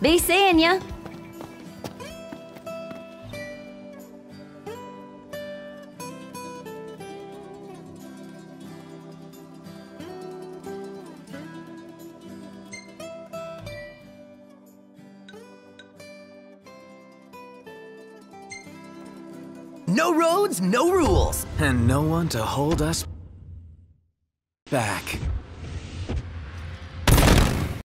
Be seeing ya. No roads, no rules. And no one to hold us back.